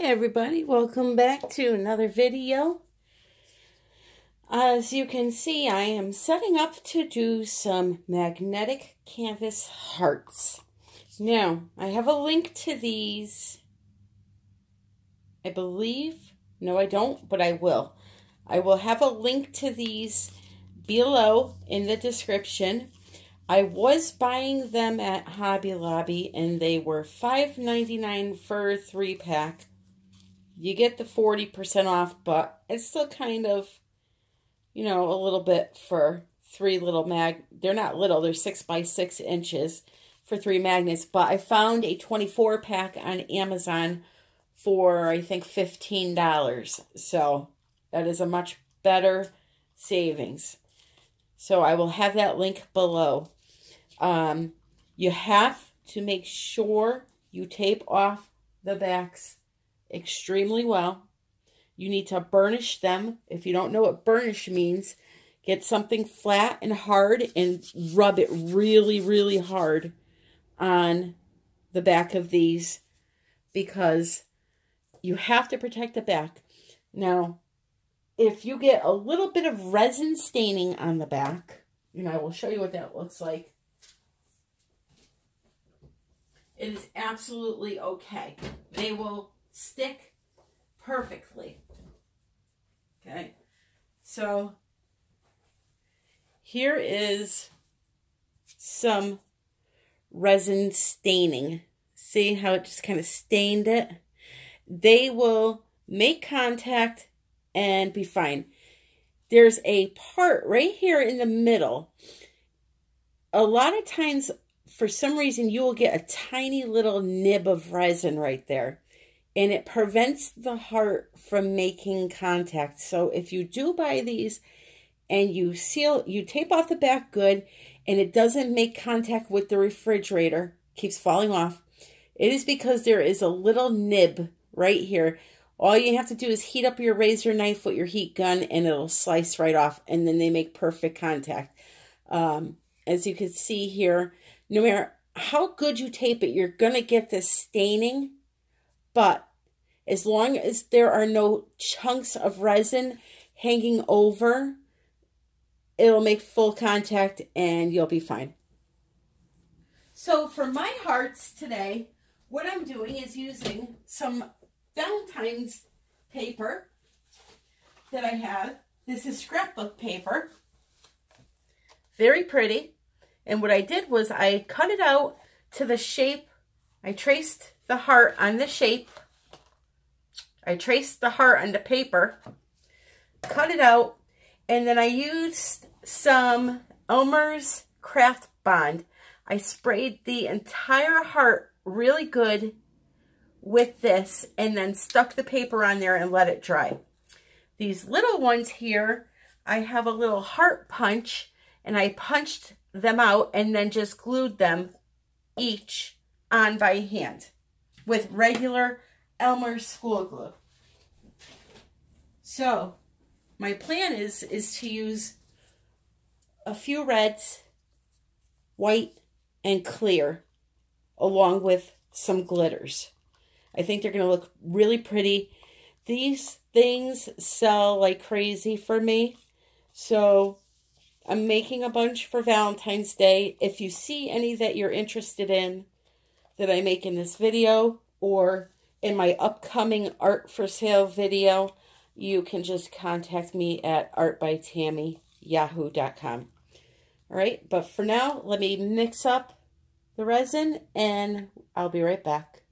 Hey everybody, welcome back to another video. As you can see, I am setting up to do some magnetic canvas hearts. Now, I have a link to these, I believe. No, I don't, but I will. I will have a link to these below in the description. I was buying them at Hobby Lobby and they were $5.99 for a three pack. You get the 40% off, but it's still kind of, you know, a little bit for three little mag. They're not little, they're six by six inches for three magnets. But I found a 24 pack on Amazon for, I think, $15. So that is a much better savings. So I will have that link below. Um, you have to make sure you tape off the backs extremely well. You need to burnish them. If you don't know what burnish means, get something flat and hard and rub it really, really hard on the back of these because you have to protect the back. Now, if you get a little bit of resin staining on the back, and I will show you what that looks like. It is absolutely okay. They will stick perfectly. Okay. So here is some resin staining. See how it just kind of stained it? They will make contact and be fine. There's a part right here in the middle. A lot of times for some reason, you will get a tiny little nib of resin right there. And it prevents the heart from making contact. So if you do buy these and you seal, you tape off the back good, and it doesn't make contact with the refrigerator, keeps falling off, it is because there is a little nib right here. All you have to do is heat up your razor knife with your heat gun and it'll slice right off and then they make perfect contact. Um, as you can see here, no matter how good you tape it, you're going to get this staining. But as long as there are no chunks of resin hanging over, it'll make full contact and you'll be fine. So for my hearts today, what I'm doing is using some Valentine's paper that I have. This is scrapbook paper. Very pretty. And what I did was I cut it out to the shape. I traced the heart on the shape. I traced the heart on the paper, cut it out, and then I used some Elmer's Craft Bond. I sprayed the entire heart really good with this and then stuck the paper on there and let it dry. These little ones here, I have a little heart punch and I punched them out and then just glued them each on by hand with regular Elmer's school glue. So my plan is, is to use a few reds, white, and clear along with some glitters. I think they're going to look really pretty. These things sell like crazy for me. So I'm making a bunch for Valentine's Day. If you see any that you're interested in that I make in this video or in my upcoming art for sale video, you can just contact me at artbytammy.yahoo.com. All right, but for now, let me mix up the resin and I'll be right back.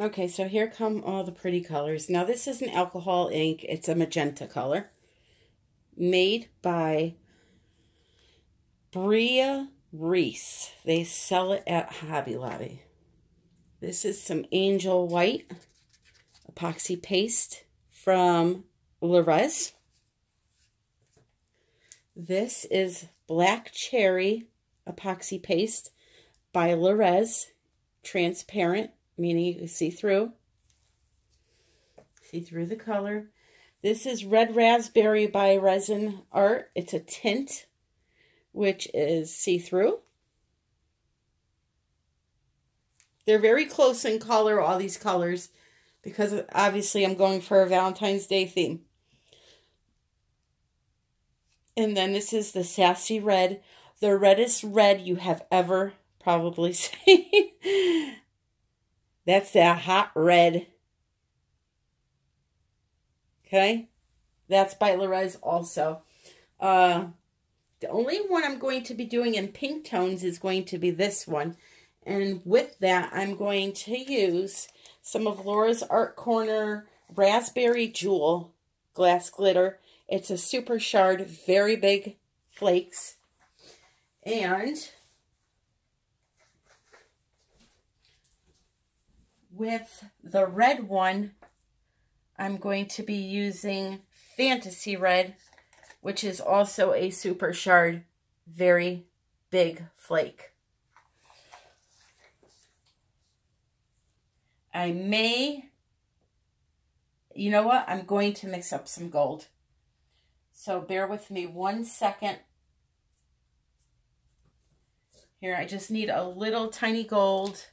Okay, so here come all the pretty colors. Now, this is an alcohol ink. It's a magenta color made by Brea Reese. They sell it at Hobby Lobby. This is some Angel White epoxy paste from Le Rez. This is Black Cherry epoxy paste by Le Rez. Transparent, meaning you can see through. See through the color. This is Red Raspberry by Resin Art. It's a tint which is see-through. They're very close in color, all these colors, because obviously I'm going for a Valentine's Day theme. And then this is the Sassy Red, the reddest red you have ever probably seen. That's that hot red. Okay? That's by Le Rez also. Uh, the only one I'm going to be doing in pink tones is going to be this one. And with that, I'm going to use some of Laura's Art Corner Raspberry Jewel glass glitter. It's a super shard, very big flakes. And with the red one, I'm going to be using Fantasy Red, which is also a super shard, very big flake. I may, you know what? I'm going to mix up some gold. So bear with me one second. Here, I just need a little tiny gold.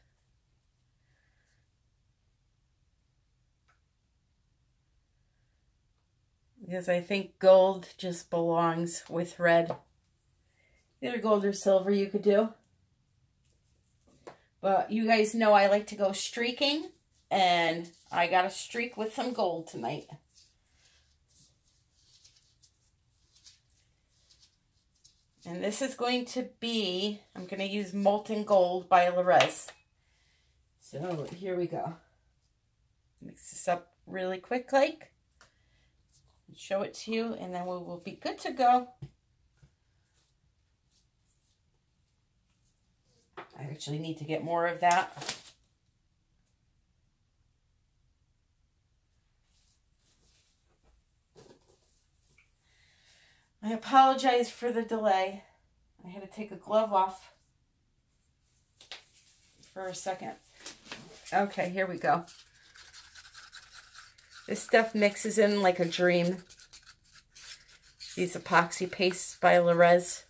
Because I think gold just belongs with red. Either gold or silver you could do. But you guys know I like to go streaking. And I got a streak with some gold tonight. And this is going to be, I'm going to use Molten Gold by Le Rez. So here we go. Mix this up really quick like. Show it to you and then we will be good to go. I actually need to get more of that. I apologize for the delay. I had to take a glove off for a second. Okay, here we go. This stuff mixes in like a dream. These epoxy pastes by Le Rez.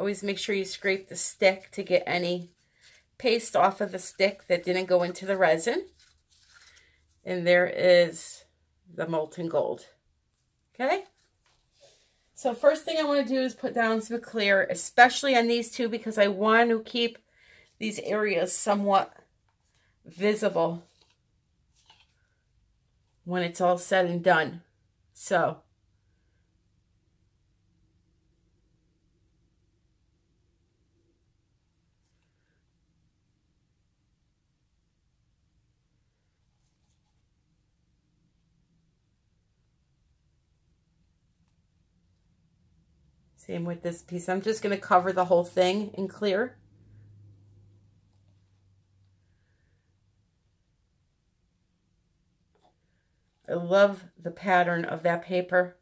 Always make sure you scrape the stick to get any paste off of the stick that didn't go into the resin. And there is the molten gold. Okay? So first thing I want to do is put down some clear, especially on these two because I want to keep these areas somewhat visible when it's all said and done. So Same with this piece. I'm just going to cover the whole thing in clear. I love the pattern of that paper.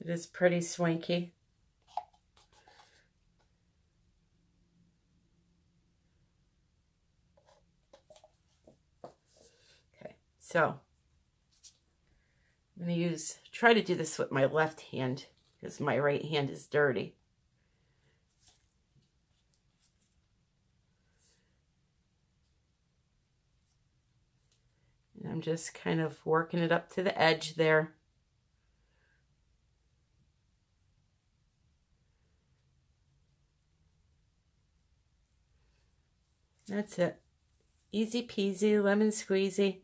It is pretty swanky. Okay, so I'm going to use, try to do this with my left hand because my right hand is dirty. And I'm just kind of working it up to the edge there. That's it. Easy peasy, lemon squeezy.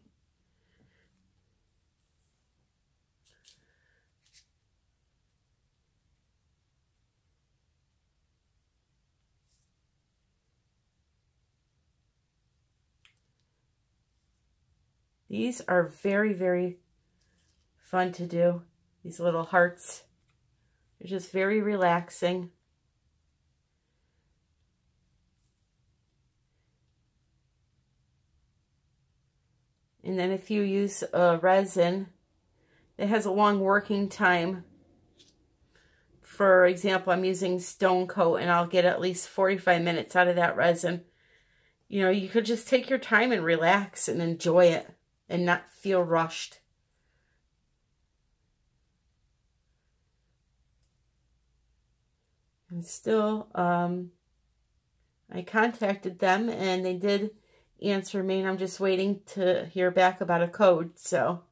These are very, very fun to do. These little hearts. They're just very relaxing. And then if you use a resin it has a long working time, for example, I'm using Stone Coat and I'll get at least 45 minutes out of that resin. You know, you could just take your time and relax and enjoy it and not feel rushed. And still, um, I contacted them and they did answer me, and I'm just waiting to hear back about a code, so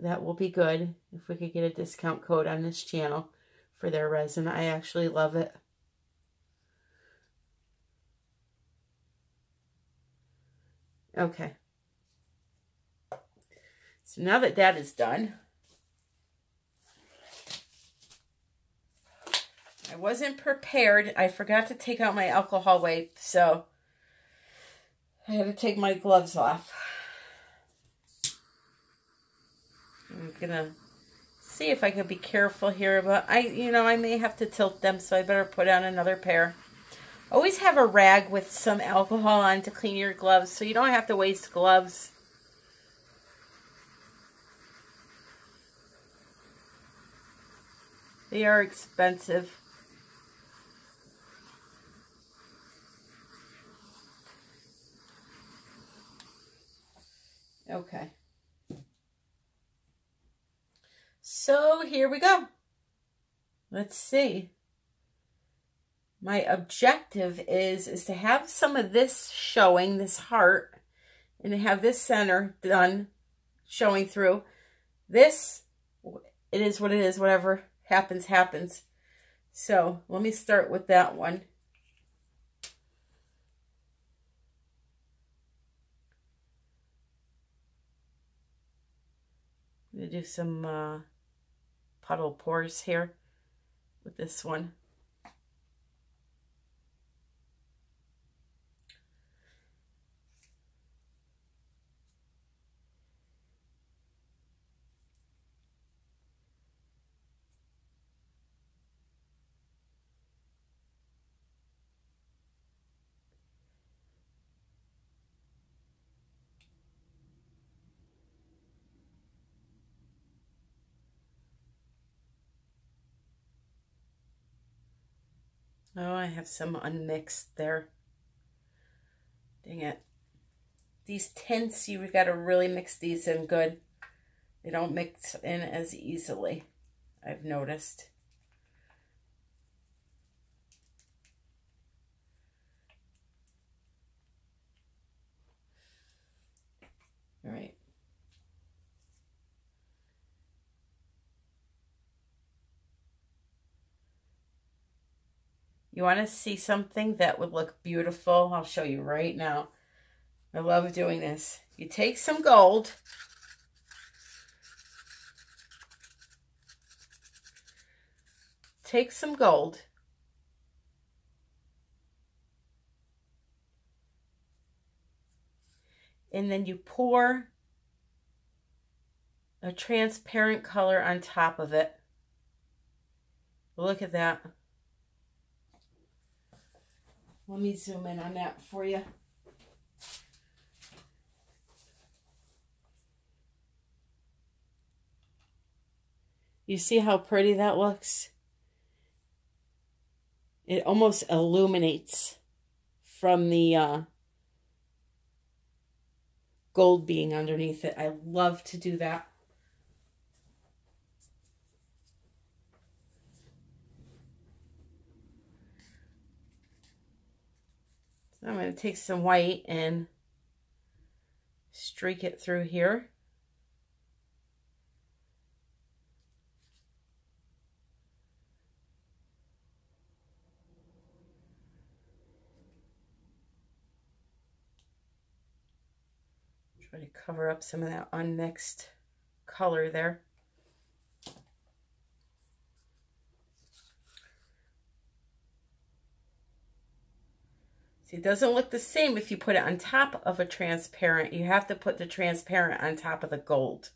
that will be good if we could get a discount code on this channel for their resin. I actually love it. Okay. So now that that is done, I wasn't prepared. I forgot to take out my alcohol wipe, so I had to take my gloves off. I'm gonna see if I can be careful here, but I, you know, I may have to tilt them, so I better put on another pair. Always have a rag with some alcohol on to clean your gloves, so you don't have to waste gloves. They are expensive. Okay. So here we go. Let's see. My objective is, is to have some of this showing, this heart, and to have this center done, showing through. This, it is what it is, whatever happens, happens. So let me start with that one. I'm going to do some uh, puddle pours here with this one. Oh, I have some unmixed there. Dang it. These tints, you've got to really mix these in good. They don't mix in as easily, I've noticed. All right. You want to see something that would look beautiful? I'll show you right now. I love doing this. You take some gold. Take some gold. And then you pour a transparent color on top of it. Look at that. Let me zoom in on that for you. You see how pretty that looks? It almost illuminates from the uh, gold being underneath it. I love to do that. I'm going to take some white and streak it through here. Try to cover up some of that unmixed color there. See, it doesn't look the same if you put it on top of a transparent. You have to put the transparent on top of the gold.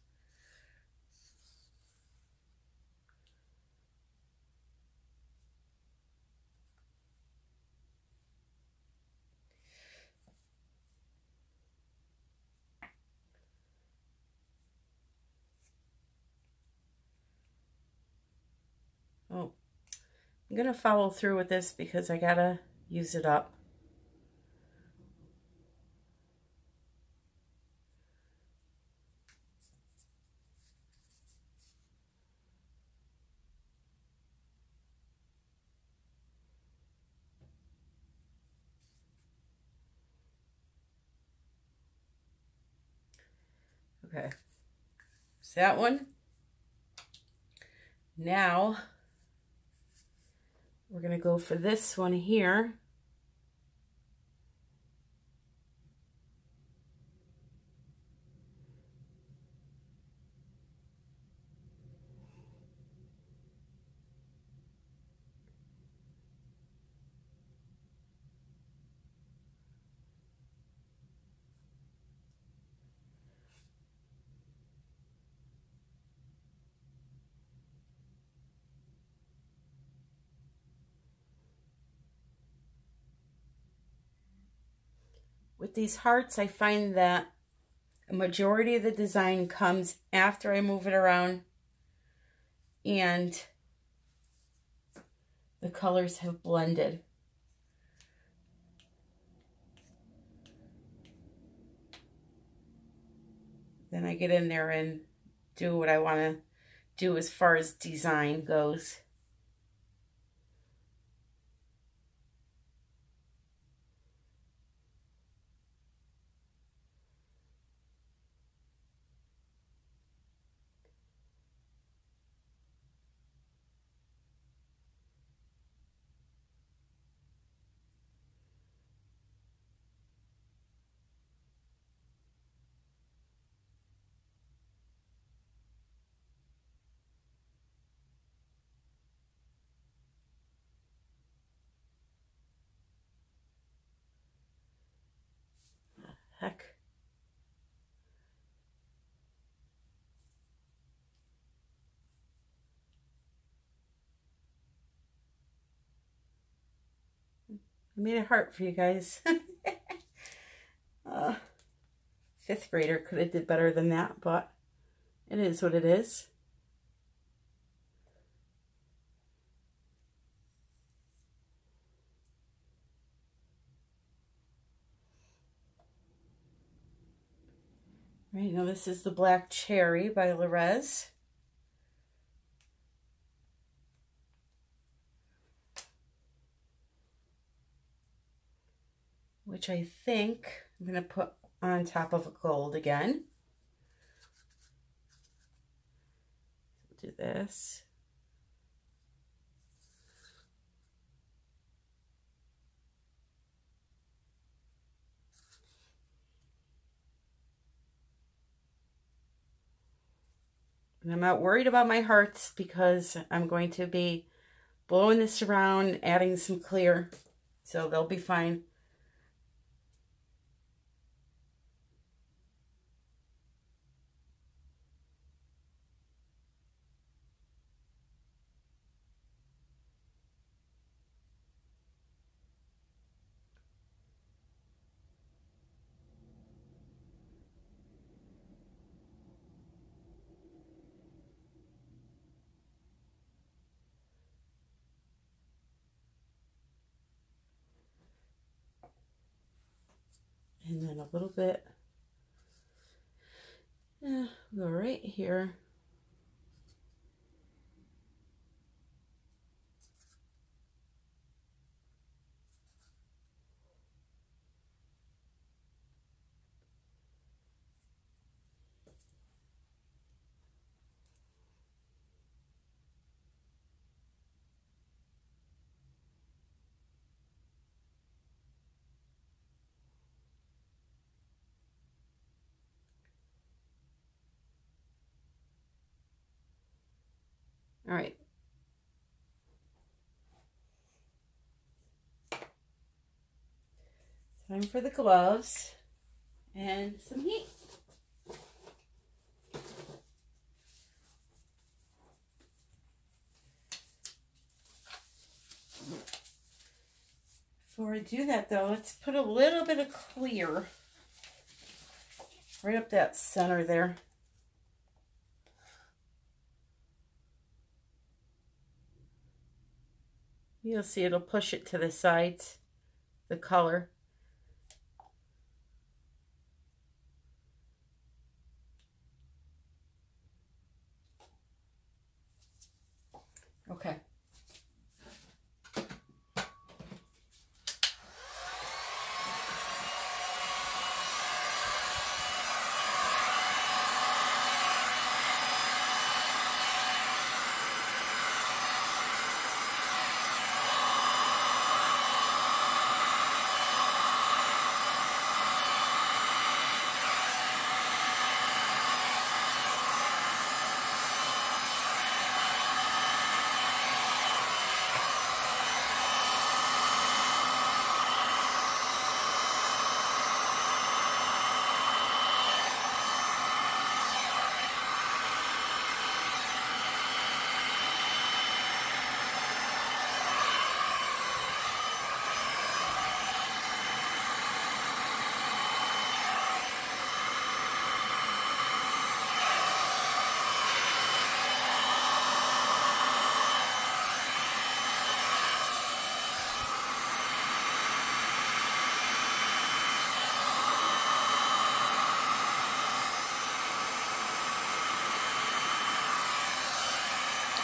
Oh, I'm going to follow through with this because I got to use it up. Okay. So that one. Now, we're going to go for this one here. These hearts, I find that a majority of the design comes after I move it around and the colors have blended. Then I get in there and do what I want to do as far as design goes. heck? I made a heart for you guys. uh, fifth grader could have did better than that, but it is what it is. Right, now this is the Black Cherry by Le Rez. Which I think I'm going to put on top of a gold again. Do this. And I'm not worried about my hearts because I'm going to be blowing this around, adding some clear. So they'll be fine. and then a little bit. Yeah, go right here All right. Time for the gloves and some heat. Before I do that though, let's put a little bit of clear right up that center there. You'll see it'll push it to the sides, the color. Okay.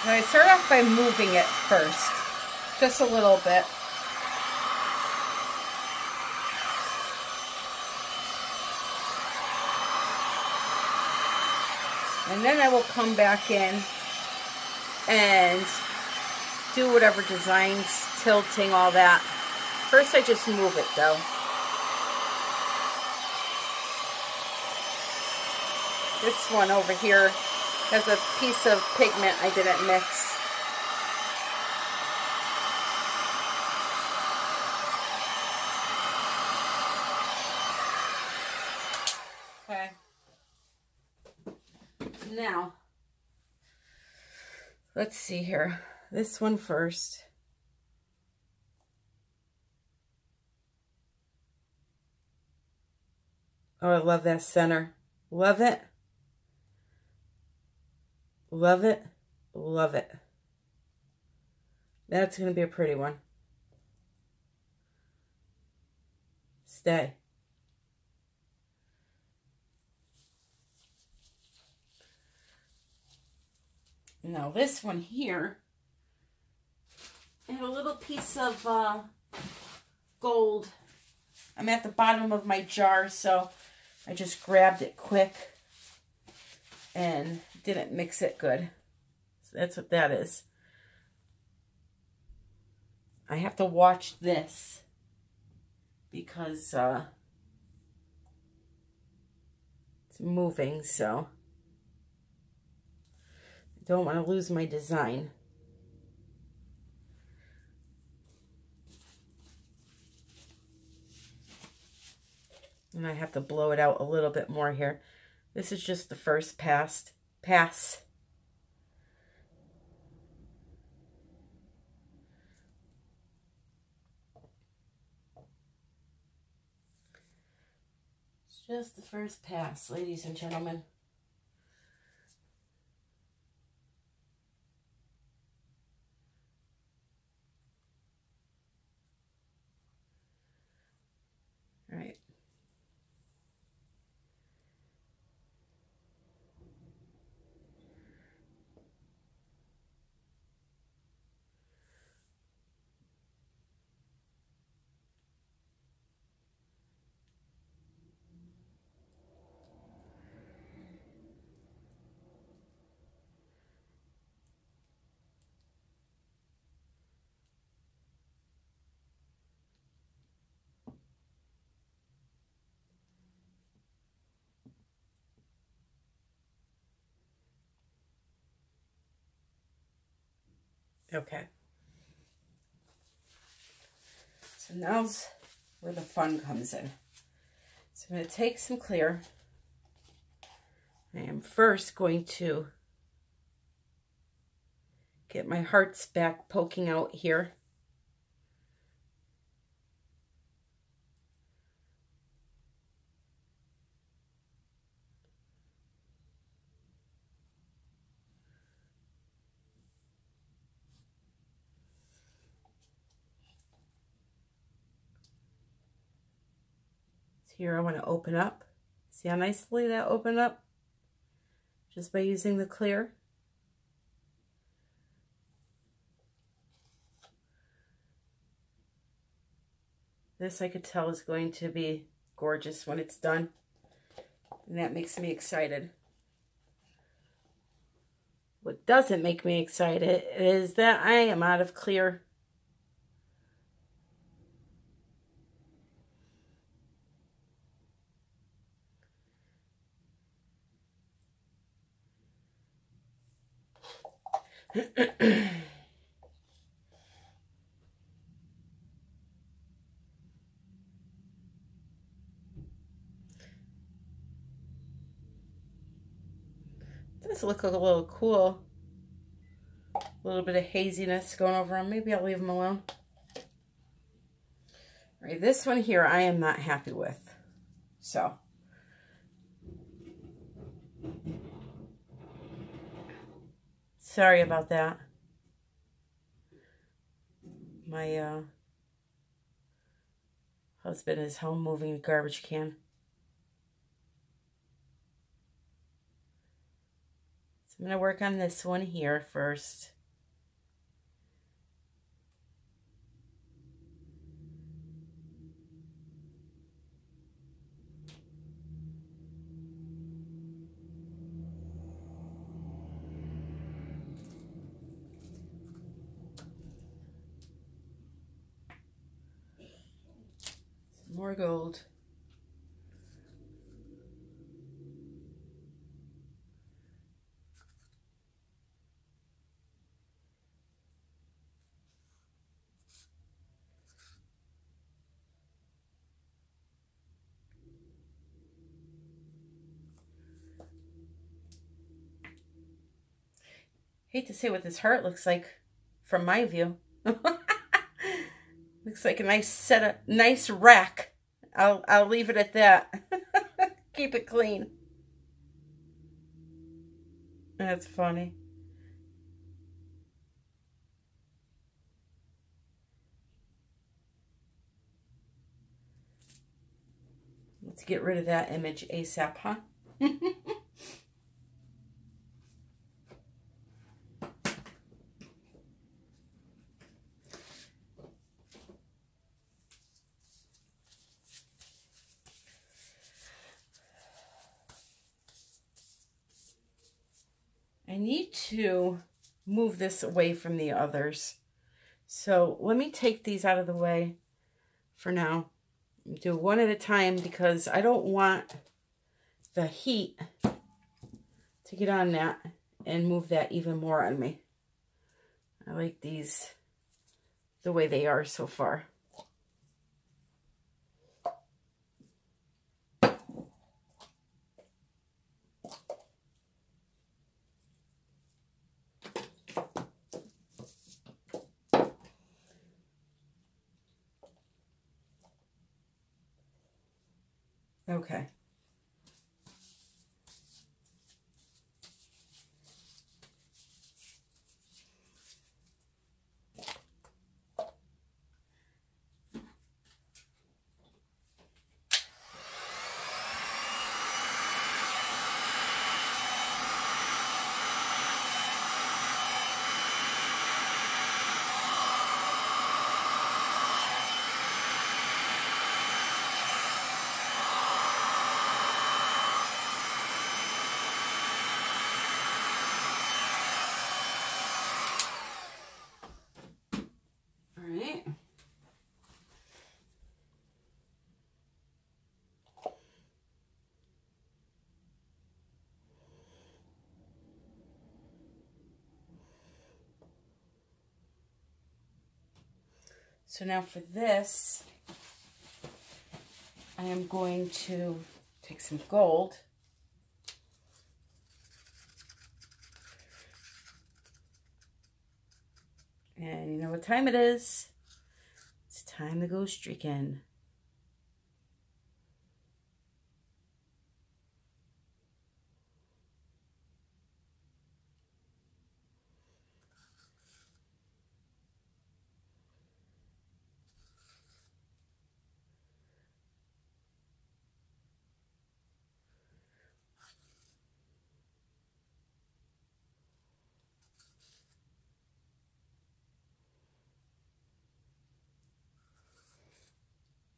Now I start off by moving it first, just a little bit. And then I will come back in and do whatever designs, tilting, all that. First I just move it though. This one over here has a piece of pigment I didn't mix. Okay. Now, let's see here. This one first. Oh, I love that center. Love it. Love it. Love it. That's going to be a pretty one. Stay. Now this one here, I have a little piece of uh, gold. I'm at the bottom of my jar, so I just grabbed it quick and didn't mix it good. So that's what that is. I have to watch this because uh, it's moving, so I don't want to lose my design. And I have to blow it out a little bit more here. This is just the first pass. Pass. It's just the first pass, ladies and gentlemen. All right. Okay. So now's where the fun comes in. So I'm going to take some clear. I am first going to get my hearts back poking out here. Here I want to open up. See how nicely that opened up? Just by using the clear. This I could tell is going to be gorgeous when it's done. And that makes me excited. What doesn't make me excited is that I am out of clear does look a little cool. A little bit of haziness going over them. Maybe I'll leave them alone. All right, this one here I am not happy with. So Sorry about that. My uh, husband is home moving a garbage can. So I'm going to work on this one here first. more gold. Hate to say what this heart looks like from my view. looks like a nice set of nice rack. I'll, I'll leave it at that. Keep it clean. That's funny. Let's get rid of that image ASAP, huh? I need move this away from the others. So let me take these out of the way for now. Do one at a time because I don't want the heat to get on that and move that even more on me. I like these the way they are so far. Okay. So now for this, I am going to take some gold. And you know what time it is? It's time to go streaking.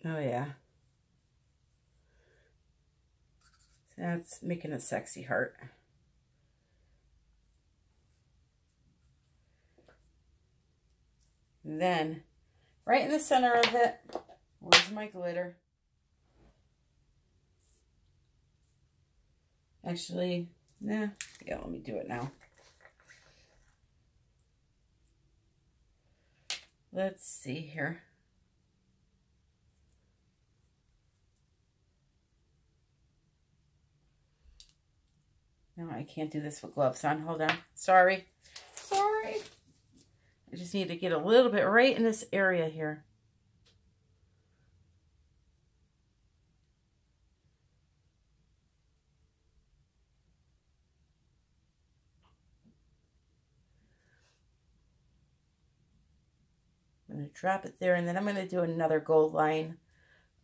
Oh, yeah. That's making a sexy heart. then, right in the center of it, where's my glitter? Actually, nah, yeah, let me do it now. Let's see here. No, I can't do this with gloves on. Hold on. Sorry. Sorry. I just need to get a little bit right in this area here. I'm going to drop it there and then I'm going to do another gold line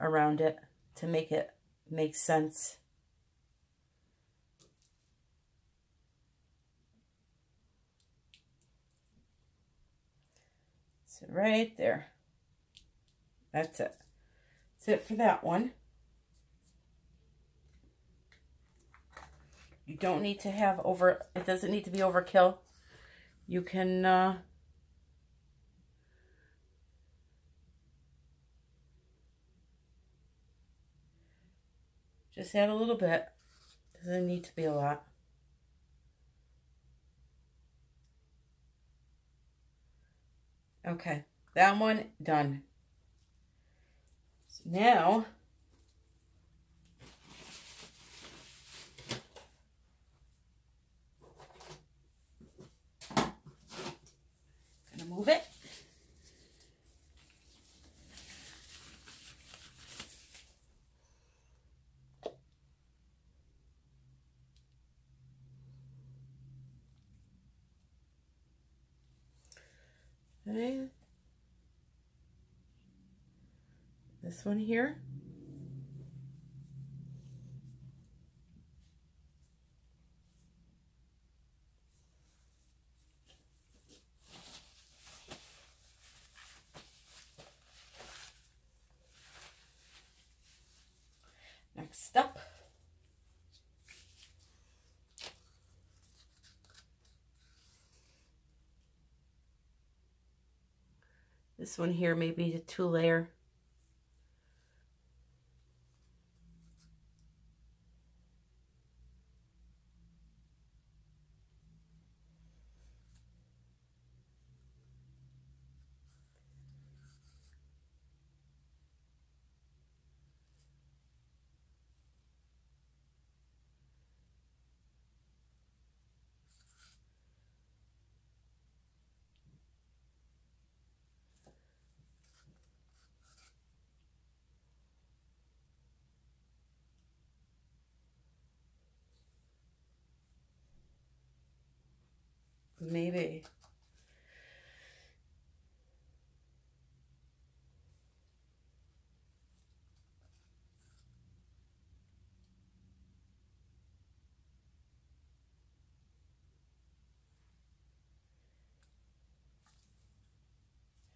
around it to make it make sense. So right there. That's it. That's it for that one. You don't need to have over, it doesn't need to be overkill. You can, uh, just add a little bit. Doesn't need to be a lot. Okay, that one done. So now, gonna move it. Okay. This one here. Next up. This one here maybe a two layer. Maybe.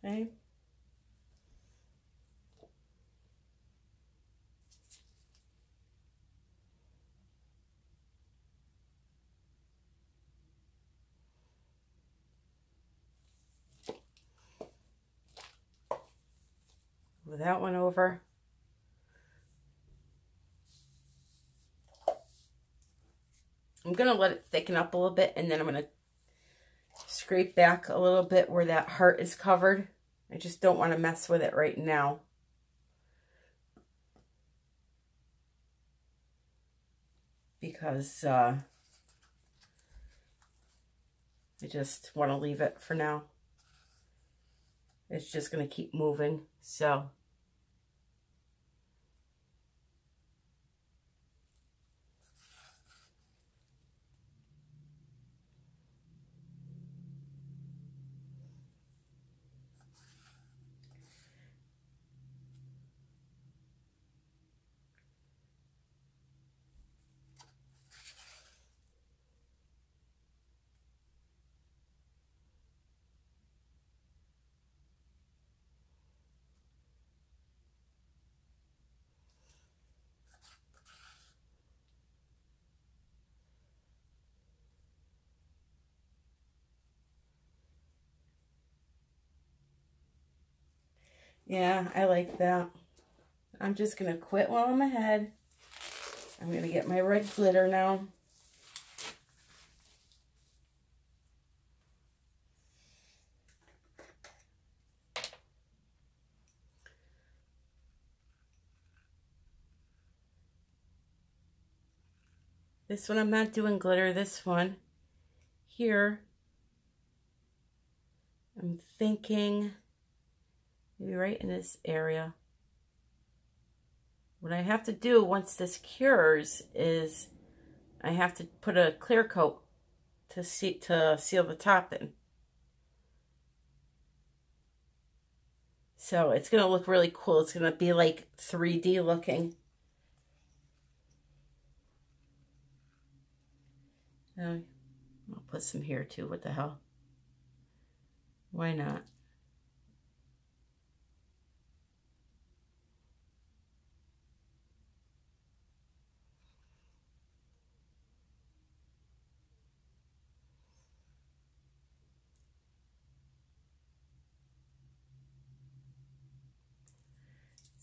Okay. Move that one over. I'm going to let it thicken up a little bit and then I'm going to scrape back a little bit where that heart is covered. I just don't want to mess with it right now. Because uh, I just want to leave it for now. It's just going to keep moving. So Yeah, I like that. I'm just going to quit while I'm ahead. I'm going to get my red glitter now. This one I'm not doing glitter. This one here, I'm thinking maybe right in this area. What I have to do once this cures is I have to put a clear coat to see to seal the top in. So it's going to look really cool. It's going to be like 3D looking. Uh, I'll put some here too. What the hell? Why not?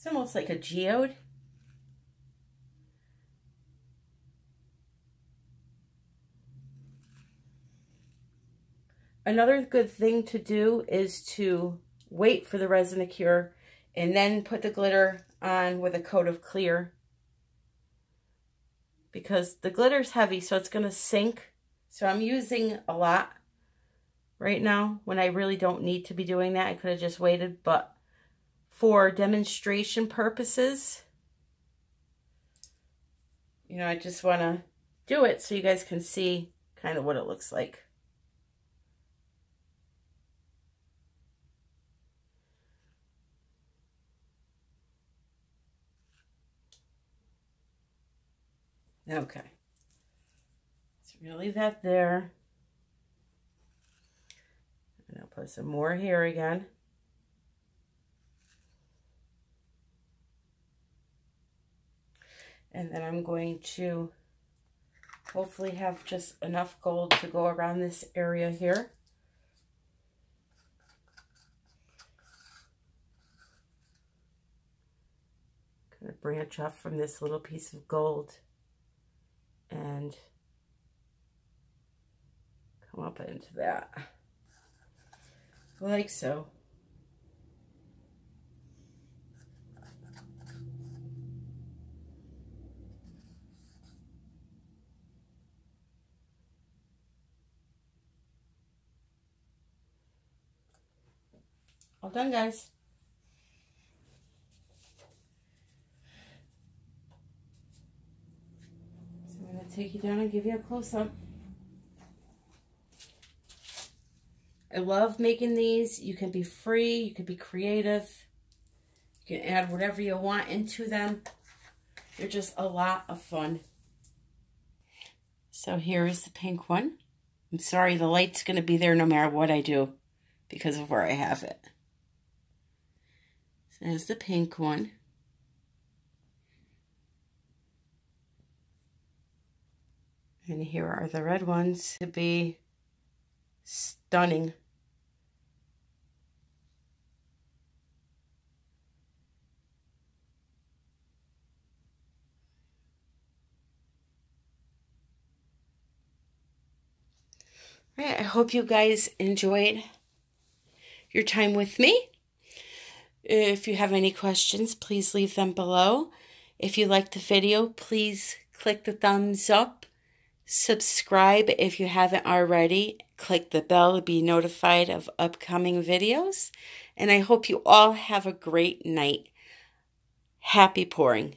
Almost like a geode. Another good thing to do is to wait for the resin to cure and then put the glitter on with a coat of clear because the glitter is heavy so it's going to sink. So I'm using a lot right now when I really don't need to be doing that. I could have just waited, but for demonstration purposes, you know, I just want to do it so you guys can see kind of what it looks like. Okay. So we're going to leave that there. And I'll put some more here again. And then I'm going to hopefully have just enough gold to go around this area here. Kind of branch off from this little piece of gold and come up into that like so. Done, guys. So I'm going to take you down and give you a close-up. I love making these. You can be free. You can be creative. You can add whatever you want into them. They're just a lot of fun. So here is the pink one. I'm sorry, the light's going to be there no matter what I do because of where I have it. There's the pink one. And here are the red ones to be stunning. Right, I hope you guys enjoyed your time with me. If you have any questions, please leave them below. If you liked the video, please click the thumbs up Subscribe if you haven't already. Click the bell to be notified of upcoming videos. And I hope you all have a great night. Happy pouring.